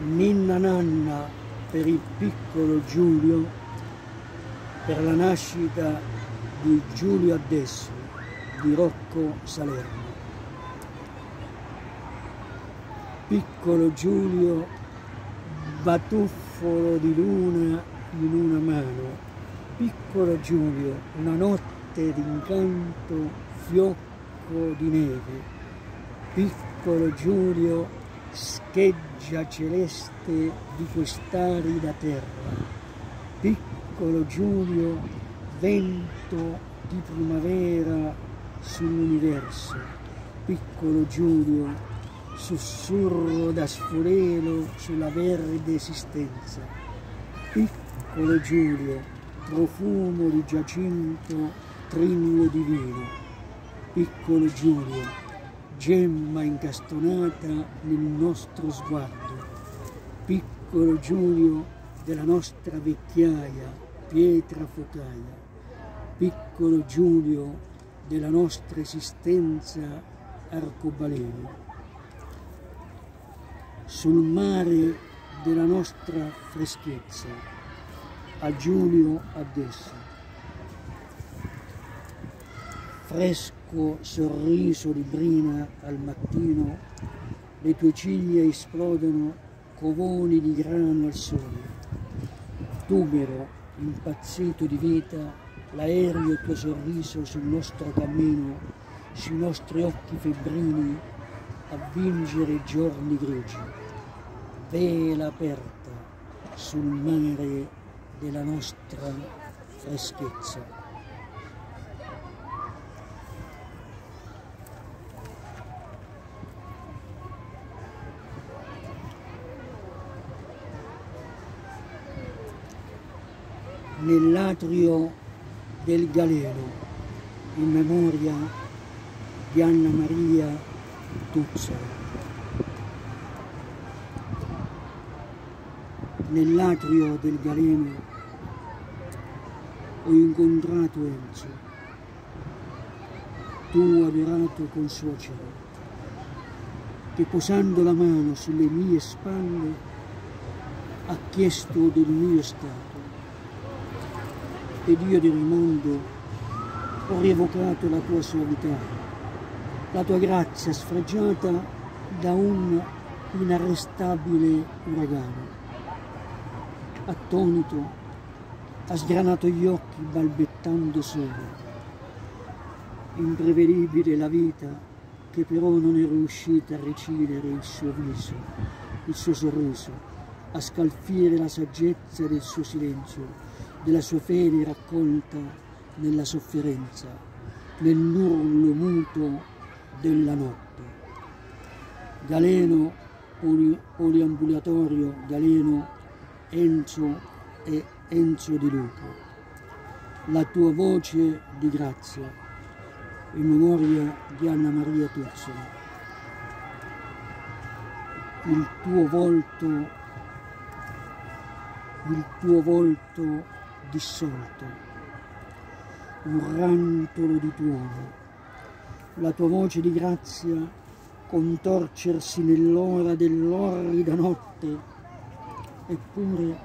ninna nanna per il piccolo Giulio, per la nascita di Giulio Adesso, di Rocco Salerno. Piccolo Giulio, batuffolo di luna in una mano, piccolo Giulio, una notte d'incanto, fiocco di neve, piccolo Giulio, scheggia celeste di quest'arida terra. Piccolo Giulio, vento di primavera sull'universo. Piccolo Giulio, sussurro da sforelo sulla verde esistenza. Piccolo Giulio, profumo di giacinto, trinio divino. Piccolo Giulio, gemma incastonata nel nostro sguardo, piccolo Giulio della nostra vecchiaia, pietra focaia, piccolo Giulio della nostra esistenza arcobaleno. Sul mare della nostra freschezza, a Giulio adesso. Fresco sorriso di brina al mattino, le tue ciglia esplodono covoni di grano al sole. Tubero, impazzito di vita, l'aereo tuo sorriso sul nostro cammino, sui nostri occhi febbrini, a vincere giorni grigi. Vela aperta sul mare della nostra freschezza. Nell'atrio del Galeno in memoria di Anna Maria Tuzzaro. Nell'atrio del Galeno ho incontrato Enzo, tuo adorato consuocero, che posando la mano sulle mie spalle ha chiesto del mio stato ed io del mondo ho rievocato la tua suavità, la tua grazia sfregiata da un inarrestabile uragano. Attonito, ha sgranato gli occhi balbettando solo. Imprevedibile la vita che però non è riuscita a recidere il suo viso, il suo sorriso, a scalfire la saggezza del suo silenzio della sua fede raccolta nella sofferenza, nell'urlo muto della notte. Galeno, poliambulatorio, Galeno, Enzo e Enzo di Luca. La tua voce di grazia, in memoria di Anna Maria Turzolo. Il tuo volto, il tuo volto dissolto, un rantolo di tuono, la tua voce di grazia contorcersi nell'ora dell'orrida notte, eppure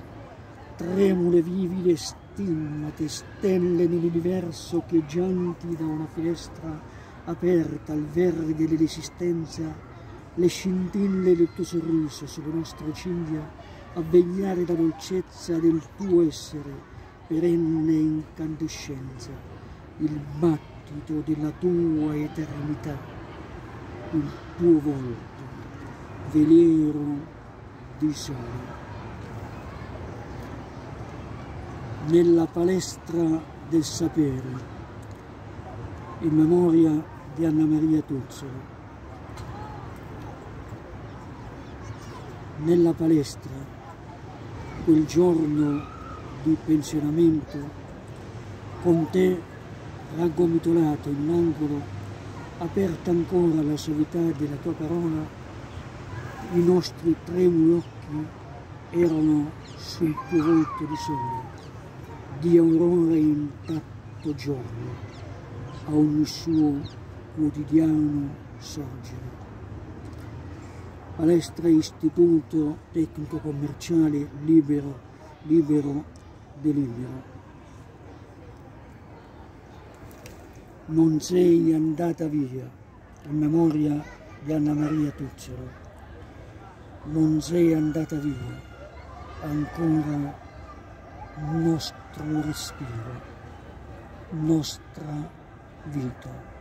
tremule vivide stimmate stelle nell'universo cheggianti da una finestra aperta al verde dell'esistenza, le scintille del tuo sorriso sulle nostre ciglia a vegliare la dolcezza del tuo essere perenne incandescenza, il battito della tua eternità, il tuo volto, veliero di sole. Nella palestra del sapere, in memoria di Anna Maria Tuzzolo. Nella palestra, quel giorno di pensionamento, con te raggomitolato in un angolo, aperta ancora la sovità della tua parola, i nostri tremuli occhi erano sul tuo volto di sole, di aurora intatto giorno, a ogni suo quotidiano sorgere. palestra istituto tecnico commerciale libero, libero, delibero. Non sei andata via, in memoria di Anna Maria Tuzzero. Non sei andata via, ancora nostro respiro, nostra vita.